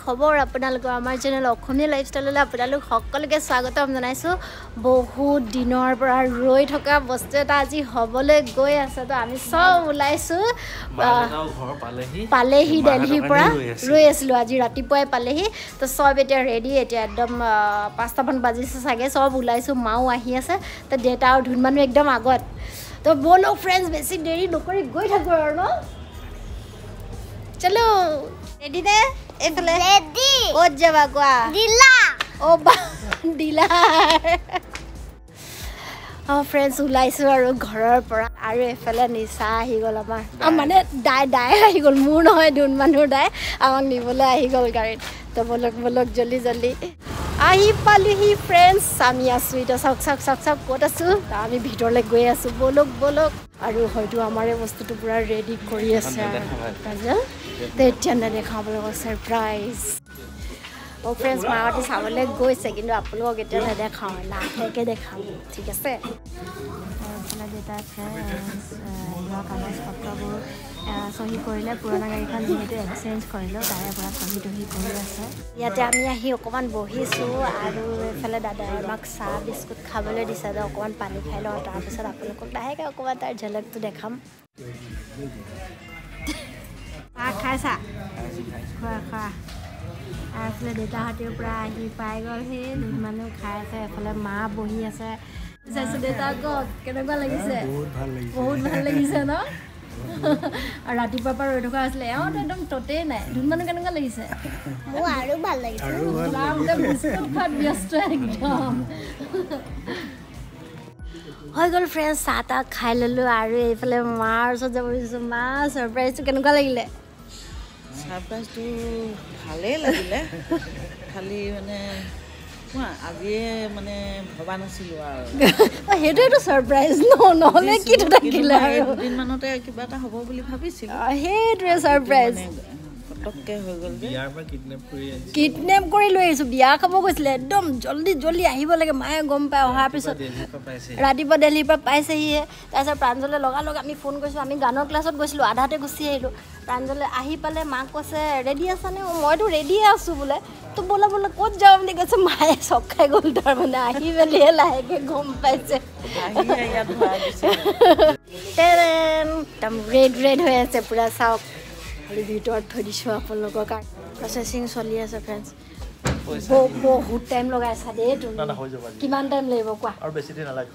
খবৰ আপোনালোকৰ আমাৰ চেনেল অসমীয়া লাইফষ্টাইললৈ আপোনালোক সকলোকে স্বাগতম জনাইছোঁ। বহুত দিনৰ পৰা ৰৈ থকা বস্তু এটা আজি হ'বলৈ গৈ আছে তো আমি চব ওলাইছোঁ। পালেহি। দেলহিৰ পৰা ৰৈ আছিলোঁ। আজি ৰাতিপুৱাই পালেহি। তো চব এতিয়া ৰেডি এতিয়া একদম পাঁচটামান বাজিছে চাগে চব ওলাইছোঁ মাও আহি আছে। তো দেউতা আৰু ধুন মানুহ একদম আগত। তো ব'লো ফ্ৰেণ্ডছ বেছি দেৰি নকৰি গৈ থাকোঁ আৰু ন? চলো ৰেডি নে? এইফালে ৰেডি ক'ত যাবা কোৱা দিলা অ' বা ডিলাৰ অঁ ফ্ৰেণ্ডছ ওলাইছোঁ আৰু ঘৰৰ পৰা আৰু এইফালে নিচা আহি গ'ল আমাৰ মানে দাই দাই আহি গ'ল মোৰ নহয় দুন মানুহৰ দাই আমাক নিবলৈ আহি গ'ল গাড়ীত তো বলক বলক জল্দি জল্দি আহি পালোহি ফ্ৰেণ্ডছ আমি আছোঁ এতিয়া চাওক চাওক চাওক চাওক ক'ত আছোঁ? আমি ভিতৰলৈ গৈ আছোঁ বলক বলক। আৰু হয়তো আমাৰ এই বস্তুটো পূৰা ৰেডি কৰি আছে আৰু। কাজল তো এতিয়া নেদেখাবলৈ ছাৰপ্ৰাইজ অঁ ফ্ৰেণ্ডছ মাহঁতে চাবলৈ গৈছে কিন্তু আপোনালোকক এতিয়া নেদেখাওঁ লাহেকৈ দেখাম ঠিক আছে? এইফালে দেউতাই ফ্ৰেণ্ডছ লোৱা কাগজ পত্ৰবোৰ। চহী কৰিলে পুৰণা গাড়ীখন যিহেতু এক্সচেঞ্জ কৰিলোঁ তাৰে পৰা চহী তহী কৰি আছে। ইয়াতে আমি আহি অকণমান বহিছোঁ আৰু এইফালে দাদাই আমাক চাহ বিস্কুট খাবলৈ দিছে যে অকণমান পানী খাই লওঁ তাৰপিছত আপোনালোকক লাহেকৈ অকণমান তাৰ ঝলকটো দেখাম। খাইছা খোৱা খোৱা। আৰু এইফালে দেউতাহঁতেও প্ৰায় আহি পাই গ'লহি মানুহ খাই আছে এফালে মা বহি আছে। চাইছোঁ দেউতা কওক কেনেকুৱা লাগিছে? বহুত ভাল লাগিছে। ন? আৰু ৰাতিপুৱাৰ পৰা ৰৈ থকা আছিলে এওঁতো একদম ততেই নাই ধুন মানুহ কেনেকুৱা লাগিছে? মোৰ আৰু ভাল লাগিছে। লাভতে বিস্কুট খোৱাত ব্যস্ত একদম। হৈ গ'ল ফ্ৰেণ্ডছ চাহ তাহ খাই ল'লোঁ আৰু এইফালে মাৰ ওচৰত যাব খুজিছোঁ মা ছাৰপ্ৰাইজটো কেনেকুৱা লাগিলে? ছাৰপ্ৰাইজটো ভালেই লাগিলে। খালি মানে সেইটোৱেতো ছাৰপ্ৰাইজ ন নহ'লে কিটো থাকিলে আৰু। দুদিনমানতে কিবা এটা হ'ব বুলি ভাবিছিলোঁ। সেইটোৱে ছাৰপ্ৰাইজ মানে পটককৈ হৈ গ'ল কিডনেপ কৰি লৈ আহিছোঁ বিয়া খাব গৈছিলে একদম জল্দি জল্দি আহিব লাগে মায়ে গম পায় অহাৰ পিছত ৰাতিপুৱা দেলহিৰ পৰা পাইছেহিহে তাৰপিছত প্ৰাঞ্জলে লগালগ আমি ফোন কৰিছোঁ আমি গানৰ ক্লাছত গৈছিলোঁ আধাতে গুচি আহিলোঁ। প্ৰাঞ্জলে আহি পালে মাক কৈছে ৰেডি আছানে মইতো ৰেডিয়ে আছোঁ বোলে। তো বোলে বোলে ক'ত যাওঁ বুলি কৈছে মায়ে চক খাই গ'ল তাৰমানে আহি মেলিহে লাহেকৈ গম পাইছে। ৰেড ৰেড হৈ আছে পূৰা চাওক। খালি ভিতৰত থৈ দিছোঁ আপোনালোকৰ কাৰণে প্ৰচেচিং চলি আছে ফ্ৰেণ্ডছ বহুত টাইম লগাইছা দেই তুমি। কিমান টাইম লাগিব কোৱা? আৰু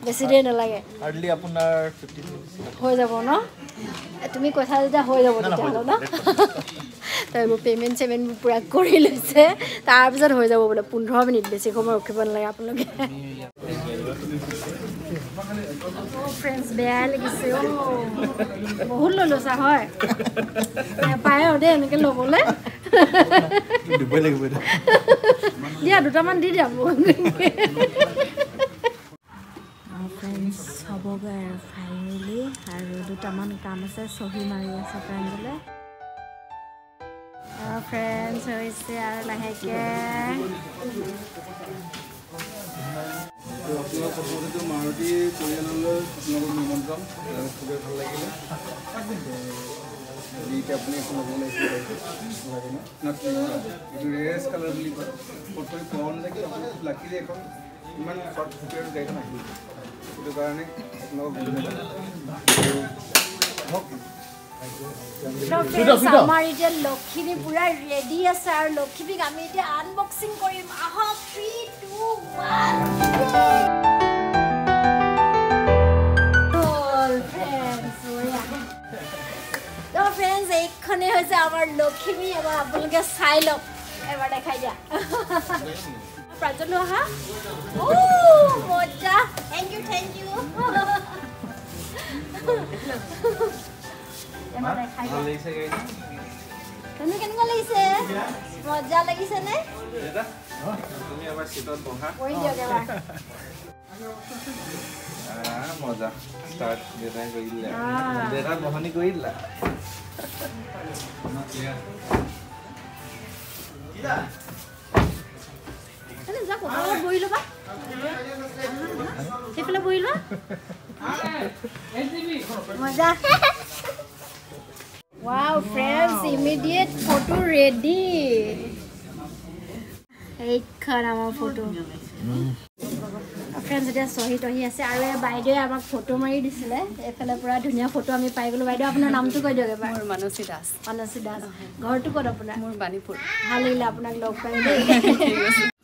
বেছি দেৰি নালাগে। হৈ যাব ন? তুমি কৈছা যেতিয়া হৈ যাব তেতিয়াহ'লে ন? পে'মেণ্ট চেমেণ্টবোৰ পূৰা কৰি লৈছে। তাৰপিছত হৈ যাব বোলে পোন্ধৰ মিনিট বেছি সময় ৰখিব নালাগে আপোনালোকে। ফ্ৰেণ্ডছ বেয়া লাগিছে অ' বহুত লৈ লৈছা হয়। নাপায় আৰু দেই এনেকৈ ল'বলৈ। দিয়া দুটামান দি দিয়া মোক। ফ্ৰেণ্ডছ হ'বগৈ আৰু ফাইনেলি আৰু দুটামান কাম আছে চহী মাৰি আছে ফ্ৰেণ্ডলে ফ্ৰেণ্ডছ হৈছে আৰু লাহেকৈ। আপোনালোক প্ৰথমতেতো মাৰুতি পৰিয়াললৈ আপোনালোকক নিমন্ত্ৰণ খুবেই ভাল লাগিলে এতিয়া আপুনি এখন ল'ব লাগিছিল ৰেয়াৰেছ কালাৰ বুলি কয় ফটো কম যে কি আপুনি লাকিলি এখন ইমান শ্বৰ্ট ফটো আৰু গাড়ীখন আহিল সেইটো কাৰণে আপোনালোকক ধন্যবাদ আমাৰ এতিয়া লক্ষিমী পুৰা ৰেডি আছে আৰু লক্ষিমীক আমি এতিয়া আনবক্সিং কৰিম। আহক থ্ৰী টু ওৱান ফ্ৰেণ্ডছ এইখনেই হৈছে আমাৰ লক্ষিমী এবাৰ আপোনালোকে চাই লওক। এবাৰ দেখাই দিয়া। প্ৰাঞ্জল অহা অ' মজা। থেংক ইউ থেংক ইউ তুমি কেনেকুৱা লাগিছে মজা লাগিছে নে কৰি দিয়ক এবাৰ মজা ষ্টাৰ্ট দেউতাই কৰি দিলে আহ। দেউতাক বহনি কৰি দিলা এনে যা কঁকালত বহি ল'বা সেইফালে বহি লোৱা মজা wow friends immediate photo ready এইখন আমাৰ ফটো ফ্ৰেণ্ডছ এতিয়া চহী তহি আছে আৰু এই বাইদেৱে আমাক ফটো মাৰি দিছিলে। এইফালে পূৰা ধুনীয়া ফটো আমি পাই গ'লোঁ। বাইদেউ আপোনাৰ নামটো কৈ দিয়ক এবাৰ। মোৰ মানসী দাস। মানসী দাস। ঘৰটো ক'ত আপোনাৰ? মোৰ বাণীপুৰ। ভাল লাগিলে আপোনাক লগ পাই।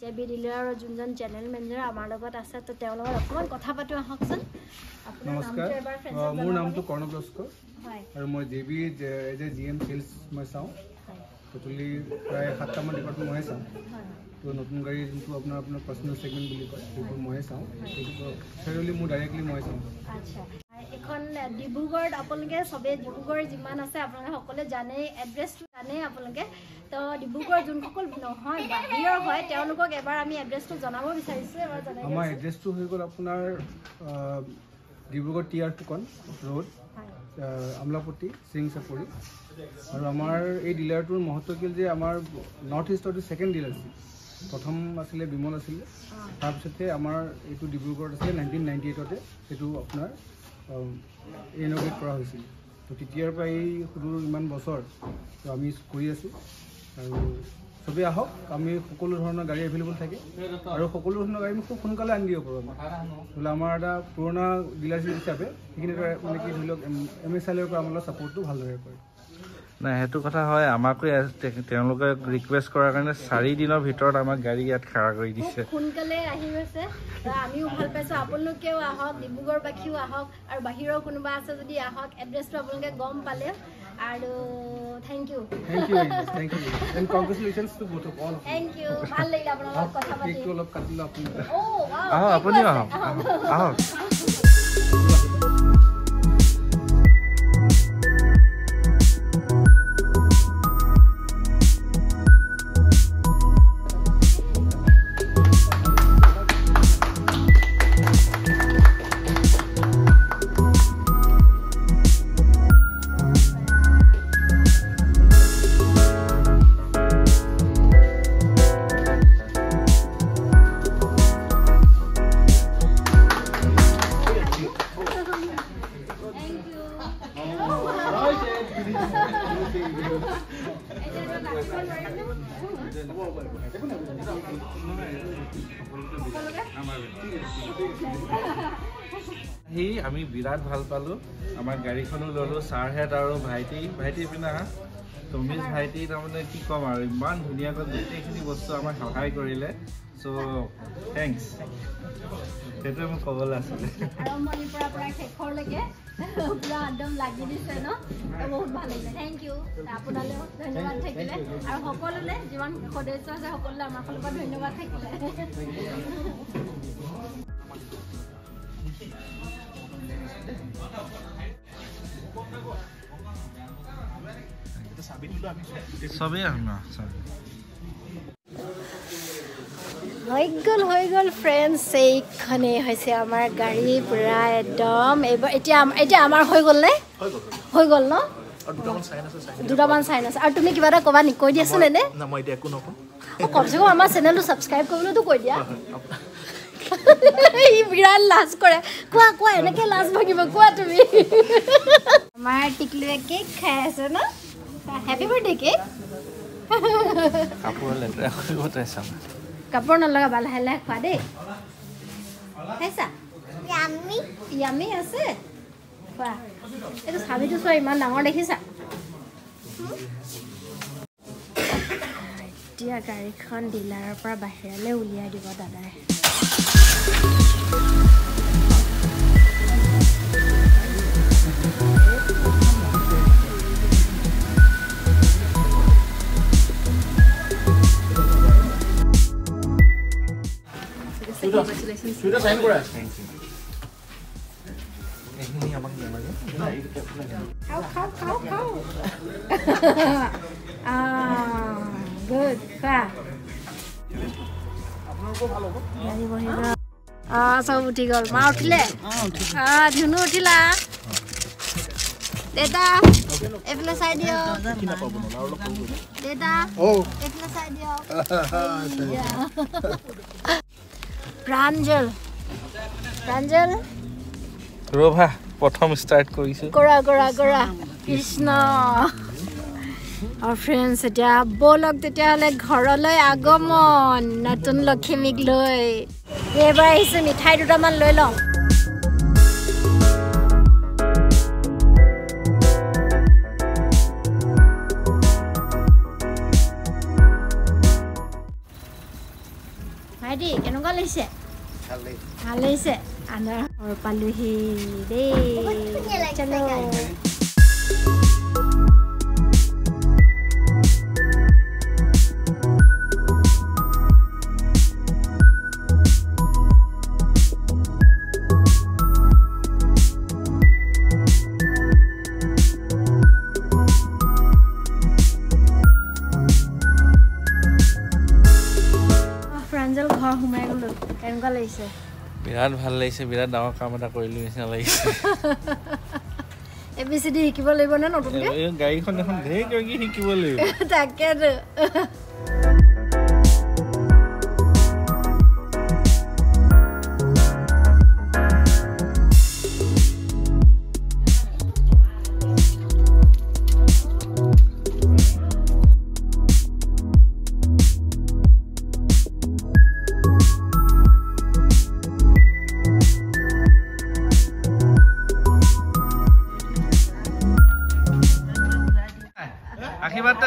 জে বি ডিলাৰৰ যোনজন জেনেৰেল মেনেজাৰ আমাৰ লগত আছে তো তেওঁৰ লগত অকণমান কথা পাতোঁ আহকচোন। নমস্কাৰ। মোৰ। নামটো কৰ্ণৱ লস্কৰ হয়। আৰু মই J B as A G M sales মই চাওঁ। ট'টেলি প্ৰায় সাতটামান ডিপাৰ্টমেণ্ট ময়ে চাওঁ। তো নতুন গাড়ী যোনটো আপোনাৰ আপোনাৰ পাৰ্চনেল ছেগমেণ্ট বুলি কয় সেইবোৰ ময়ে চাওঁ। সেইটো ফেৰলি মোৰ ডাইৰেক্টলি মই চাওঁ। এইখন ডিব্ৰুগড়ত আপোনালোকে চবেই ডিব্ৰুগড় যিমান আছে আপোনালোকে সকলোৱে জানেই এড্ৰেছটো জানেই আপোনালোকে। তো ডিব্ৰুগড় যোনসকল নহয় বাহিৰৰ হয় তেওঁলোকক এবাৰ আমি এড্ৰেছটো জনাব বিচাৰিছোঁ এবাৰ জনাই আমাৰ। এড্ৰেছটো হৈ গ'ল আপোনাৰ Dibrugarh T R Phukan road হয় আমলাপট্টি চিং চাপৰি। আৰু আমাৰ এই ডিলাৰটোৰ মহত্ব কি যে আমাৰ নৰ্থ ইষ্টৰ ছেকেণ্ড ডিলাৰশ্বিপ প্ৰথম আছিলে বিমল আছিলে। তাৰপিছতহে আমাৰ এইটো ডিব্ৰুগড়ত আছিলে নাইনটিন নাইণ্টি এইটতে সেইটো আপোনাৰ ইনগ্ৰেট কৰা হৈছিল। তো তেতিয়াৰ পৰা এই সুদূৰ ইমান বছৰ তো আমি কৰি আছোঁ। আৰু চবেই আহক আমি সকলো ধৰণৰ গাড়ী এভেইলেবল থাকে। আৰু সকলো ধৰণৰ গাড়ী আমি খুব সোনকালে আনি দিব পাৰোঁ আমি আমাৰ এটা পুৰণা ডিলাৰশ্বিপ হিচাপে সেইখিনি মানে কি ধৰি লওক এম এছ আইলৰ পৰা আমাৰ ছাপৰ্টটো ভালদৰে কৰে। নাই সেইটো কথা হয়। আমাকো তেওঁলোকে ৰিকুৱেষ্ট কৰাৰ কাৰণে চাৰি দিনৰ ভিতৰত আমাক গাড়ী ইয়াত খাৰা কৰি দিছে। সোনকালে আহি গৈছে। আমিও ভাল পাইছোঁ। আপোনালোকেও আহক ডিব্ৰুগড়বাসীও আহক আৰু বাহিৰৰ কোনোবা আছে যদি আহক এড্ৰেছটো আপোনালোকে গম পালে। আৰু thank you thank you thank you and congratulations to both of all thank you ভাল লাগিলে আপোনাৰ লগত কথা পাতি। কেকটো অলপ কাটিলে আপুনি অ' আপুনিও আছে। আহক। আহক। আমি বিৰাট ভাল পালোঁ। আমাৰ গাড়ীখনো ল'লোঁ ছাৰহেঁত আৰু ভাইটি। ভাইটি পিনে তমিজ ভাইটি তাৰমানে কি ক'ম আৰু ইমান ধুনীয়াকৈ গোটেইখিনি বস্তু আমাক সহায় কৰিলে। চ' থেংকছ সেইটোৱে মোক ক'বলৈ আছিলে আৰম্ভণিৰ পৰা প্ৰায় শেষৰলৈকে পুৰা একদম লাগি দিছে ন? তো বহুত ভাল লাগিলে থেংক ইউ আপোনালৈও ধন্যবাদ থাকিলে। আৰু সকলোলে যিমান সদস্য আছে সকলোলে আমাৰ ফালৰ পৰা ধন্যবাদ থাকিলে। চবেই আহিম হৈ গ'ল হৈ গ'ল ফ্ৰেণ্ডছ এইখনেই হৈছে আমাৰ গাড়ী পূৰা একদম। এইবাৰ এতিয়া এতিয়া আমাৰ হৈ গ'ল নে? হৈ গ'ল ন? দুটামান চাইন আছে আৰু তুমি কিবা এটা ক'বা নেকি কৈ দিয়াচোন এনে না কমচে কম আমাৰ চেনেলটো ছাবস্ক্ৰাইব কৰিবলৈতো কৈ দিয়া। ই বিৰাট লাজ কৰে। কোৱা কোৱা এনেকৈ লাজ ভাগিব কোৱা তুমি? আমাৰ টিকলুৱে কেক খাই আছে ন? Happy birthday cake. কাপোৰৰ লেতেৰা কৰিব চাম। কাপোৰ নলগাবা লাহে লাহে খোৱা দেই। খাইছা? আমি ইয়ামি আছে। খোৱা। এইটো চাবিটো চোৱা ইমান ডাঙৰ দেখিছা? এতিয়া গাড়ীখন ডিলাৰৰ পৰা বাহিৰলৈ উলিয়াই দিব দাদাই। এইখিনি অঁ চব উঠি গ'ল মা উঠিলে অঁ ধুনু উঠিলা দেউতা এইফালে চাই দিয়ক দেউতা এইফালে চাই দিয়ক এয়া। প্ৰাঞ্জল প্ৰাঞ্জল ৰ'ভা প্ৰথম ষ্টাৰ্ট কৰিছোঁ কৰা কৰা কৰা কৃষ্ণ আৰু ফ্ৰেণ্ডছ এতিয়া ব'লক তেতিয়াহ'লে ঘৰলৈ আগমন। নতুন লখিমীক লৈ। এইবাৰ আহিছোঁ মিঠাই দুটামান লৈ লওঁ। ভাইটি কেনেকুৱা লাগিছে? ভাল লাগিছে। আনাৰ পালোহি। দেই চলো। বিৰাট ভাল লাগিছে বিৰাট ডাঙৰ কাম এটা কৰিলো নিচিনা লাগিছে। এ বি চি ডি শিকিব লাগিব নে নতুনকে? গাড়ীখন এখন ঢেৰ কিবা কিবি শিকিব লাগিব। তাকেতো।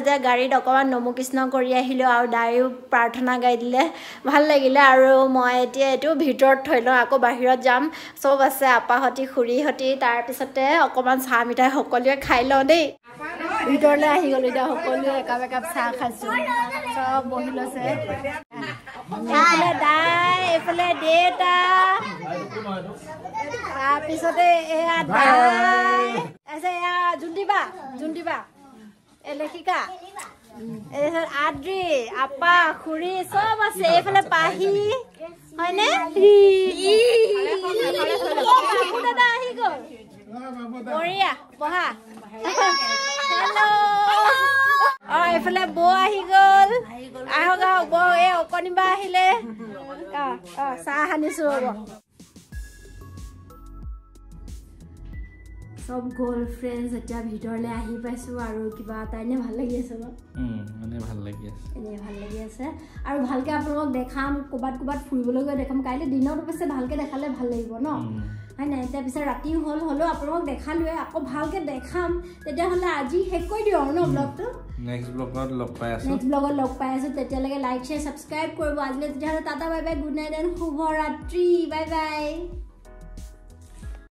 এতিয়া গাড়ীত অকণমান নমকৃষ্ণ কৰি আহিলোঁ আৰু দাইও প্ৰাৰ্থনা গাই দিলে। ভাল লাগিলে আৰু মই এতিয়া এইটো ভিতৰত থৈ লওঁ আকৌ বাহিৰত যাম। চব আছে আপাহঁতি খুৰীহঁতি তাৰপিছতে অকণমান চাহ মিঠাই সকলোৱে খাই লওঁ দেই। ভিতৰলৈ আহি গ'লোঁ এতিয়া সকলোৱে একাপ একাপ চাহ খাইছোঁ। চব বহি লৈছে। এইফালে দাই এইফালে দেউতা। তাৰপিছতে এয়া দাই। তাৰপিছত এয়া জোনটিবা জোনটিবা এই লেখিকা এইফালে আদ্ৰি আপা খুৰী চব আছে এইফালে পাহি। হয়নে? আহি গ'ল। বহা। অ এইফালে বৌ আহি গ'ল। আহক আহক বৌ এই অকণিবা আহিলে। অ অ চাহ আনিছো ৰ'ব। চব গ'ল ফ্ৰেণ্ডছ এতিয়া ভিতৰলৈ আহি পাইছোঁ আৰু কিবা এটা। এনেই ভাল লাগি আছে ন মানে ভাল লাগি আছে। এনেই ভাল লাগি আছে। আৰু ভালকৈ আপোনালোকক দেখাম ক'ৰবাত ক'ৰবাত ফুৰিবলৈ গৈ দেখাম। কাইলৈ দিনত অৱশ্যে ভালকৈ দেখালে ভাল লাগিব ন? হয় নাই? এতিয়া পিছে ৰাতিও হ'ল হ'লেও আপোনালোকক দেখালোৱে। আকৌ ভালকৈ দেখাম। তেতিয়াহ'লে আজি শেষ কৰি দিওঁ আৰু ন ব্লগটো? নেক্সট ব্লগত লগ পাই আছো। নেক্সট ব্লগত লগ পাই আছোঁ। তেতিয়ালৈকে লাইক শ্বেয়াৰ ছাবস্ক্ৰাইব কৰিব। আজিলৈ তেতিয়াহ'লে tata bye bye good night and শুভৰাত্ৰি। Bye bye